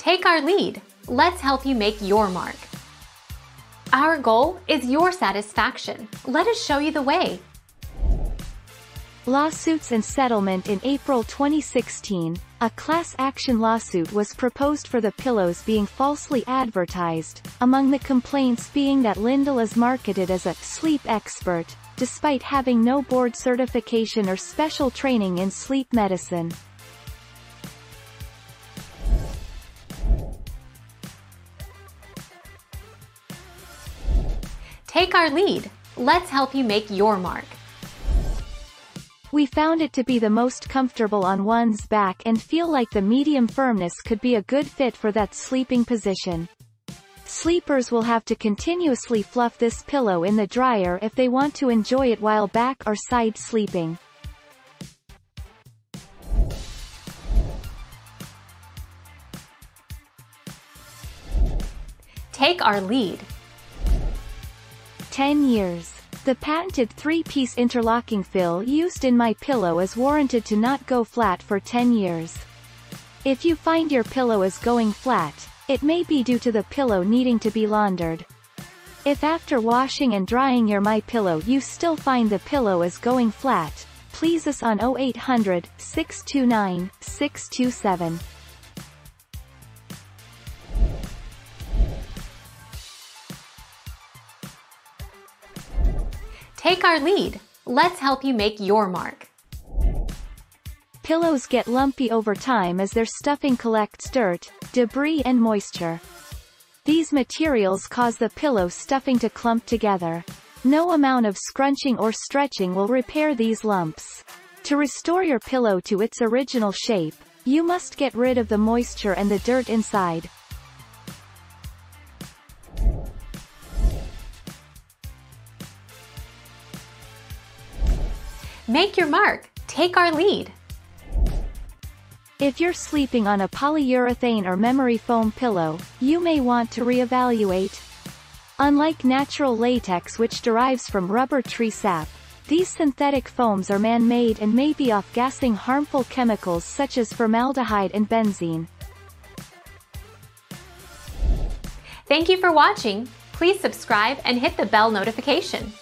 Take our lead. Let's help you make your mark. Our goal is your satisfaction. Let us show you the way. Lawsuits and settlement In April 2016, a class action lawsuit was proposed for the pillows being falsely advertised, among the complaints being that Lindell is marketed as a sleep expert, despite having no board certification or special training in sleep medicine. Take our lead. Let's help you make your mark. We found it to be the most comfortable on one's back and feel like the medium firmness could be a good fit for that sleeping position. Sleepers will have to continuously fluff this pillow in the dryer if they want to enjoy it while back or side sleeping. Take our lead. 10 years. The patented three-piece interlocking fill used in my pillow is warranted to not go flat for 10 years. If you find your pillow is going flat, it may be due to the pillow needing to be laundered. If after washing and drying your My Pillow you still find the pillow is going flat, please us on 0800 629 627. Take our lead. Let's help you make your mark. Pillows get lumpy over time as their stuffing collects dirt, debris and moisture. These materials cause the pillow stuffing to clump together. No amount of scrunching or stretching will repair these lumps. To restore your pillow to its original shape, you must get rid of the moisture and the dirt inside. Make your mark. Take our lead. If you're sleeping on a polyurethane or memory foam pillow, you may want to reevaluate. Unlike natural latex which derives from rubber tree sap, these synthetic foams are man-made and may be off-gassing harmful chemicals such as formaldehyde and benzene. Thank you for watching. Please subscribe and hit the bell notification.